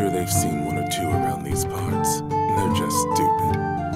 sure they've seen one or two around these parts. They're just stupid.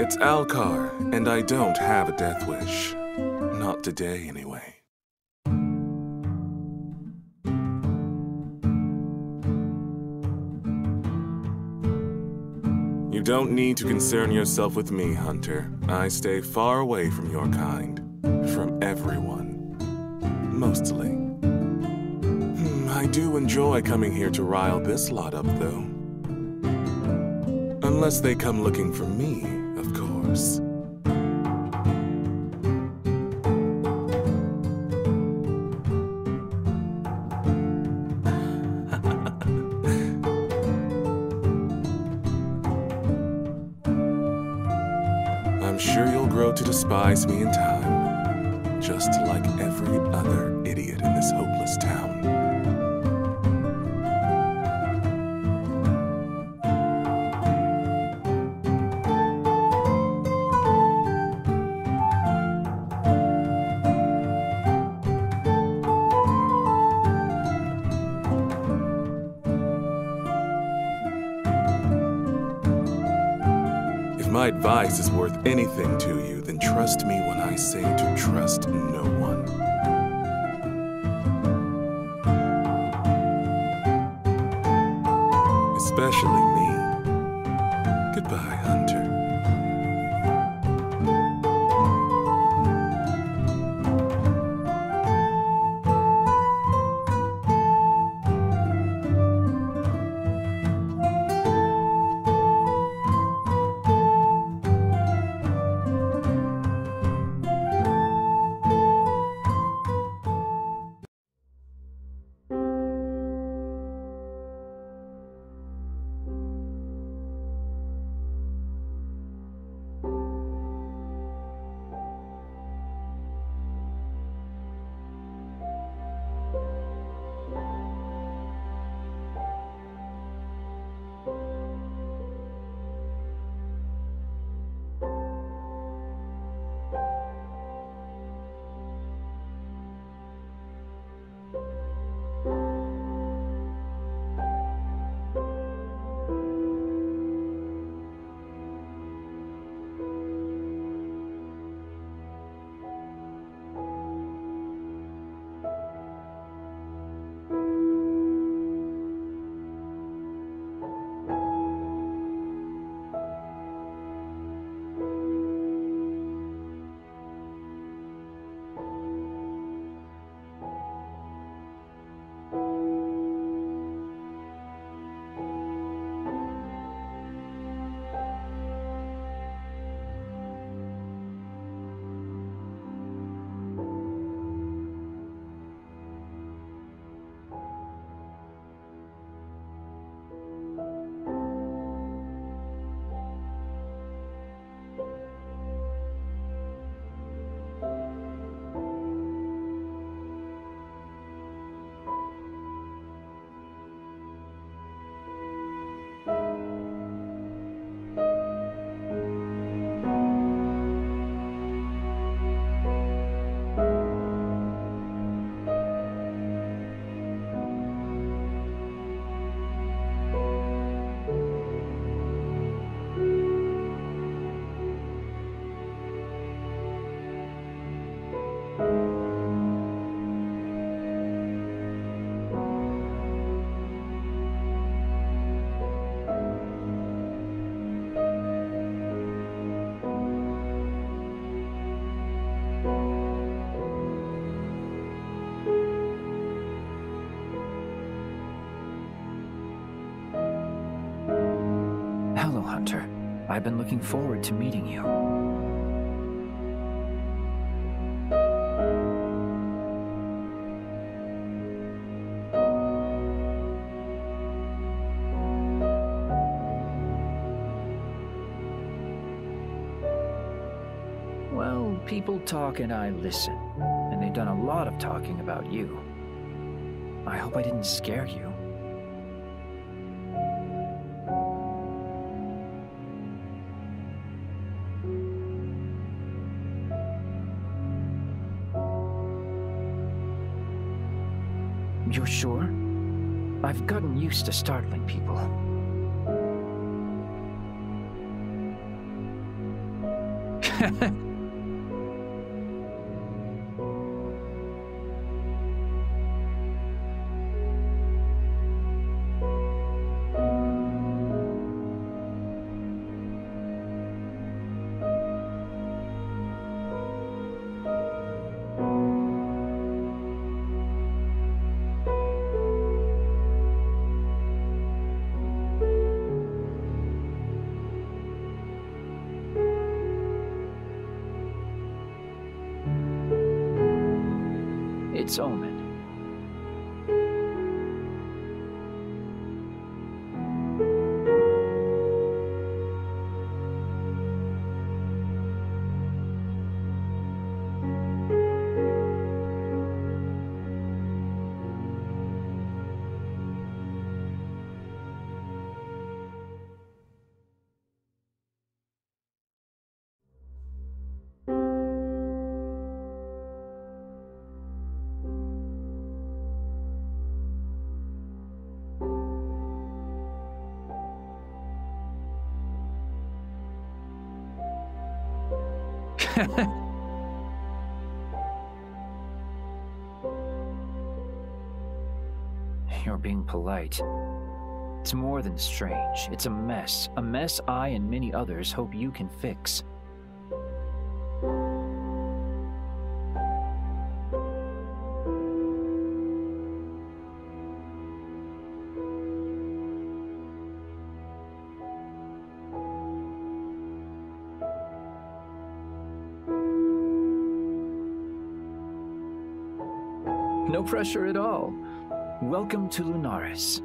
It's Alcar, and I don't have a death wish. Not today, anyway. You don't need to concern yourself with me, Hunter. I stay far away from your kind. From everyone. Mostly. Hmm, I do enjoy coming here to rile this lot up, though. Unless they come looking for me, of advice is worth anything to you, then trust me when I say to trust no one. Especially me. Goodbye, Hunter. Hunter. I've been looking forward to meeting you. Well, people talk and I listen, and they've done a lot of talking about you. I hope I didn't scare you. Sure? I've gotten used to startling people. It's Omen. You're being polite. It's more than strange. It's a mess. A mess I and many others hope you can fix. No pressure at all. Welcome to Lunaris.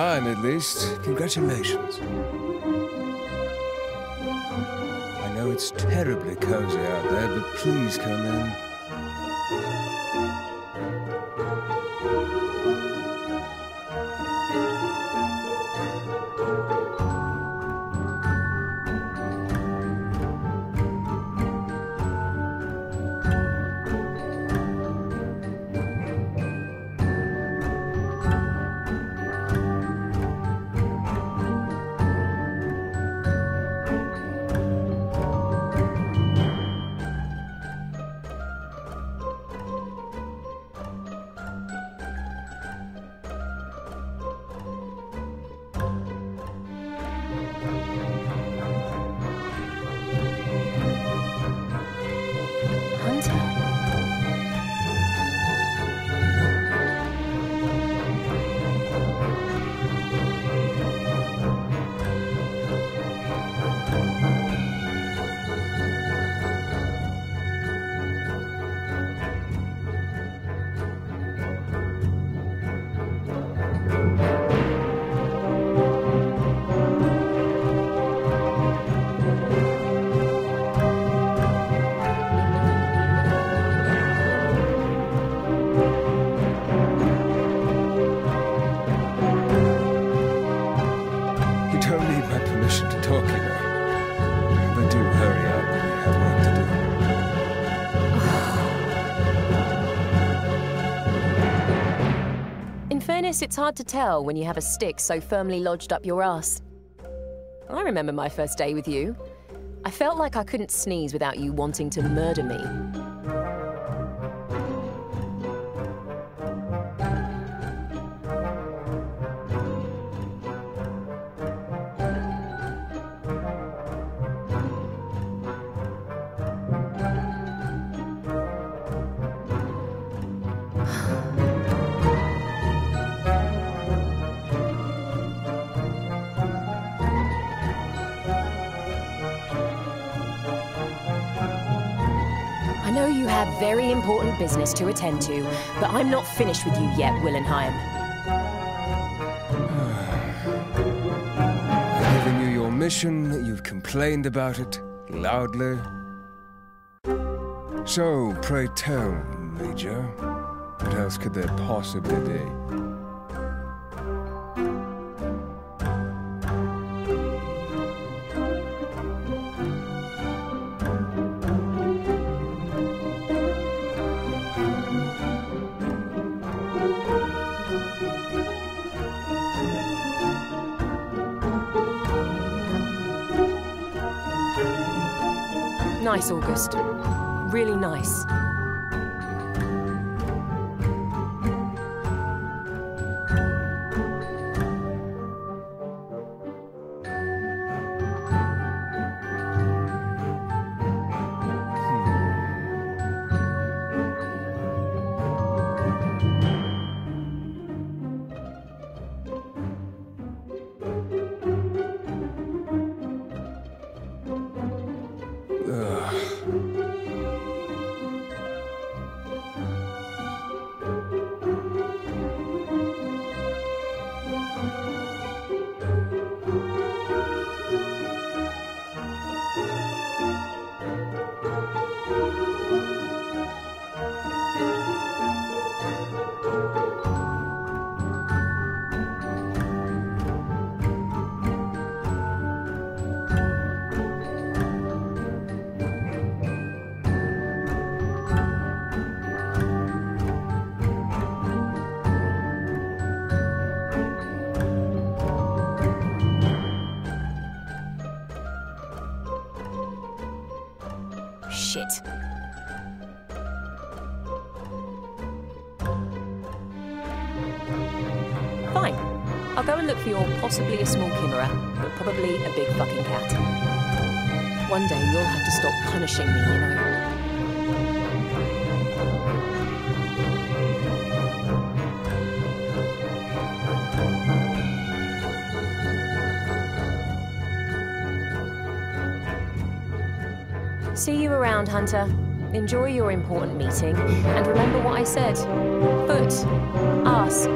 Time at least. Congratulations. I know it's terribly cozy out there, but please come in. Fairness, it's hard to tell when you have a stick so firmly lodged up your ass. I remember my first day with you. I felt like I couldn't sneeze without you wanting to murder me. Know you have very important business to attend to, but I'm not finished with you yet, Willenheim. I've given you your mission, you've complained about it loudly. So, pray tell, Major, what else could there possibly be? Nice, August. Really nice. I'll go and look for your possibly a small chimera, but probably a big fucking cat. One day you'll have to stop punishing me, you know. See you around, Hunter. Enjoy your important meeting, and remember what I said. Foot, ass,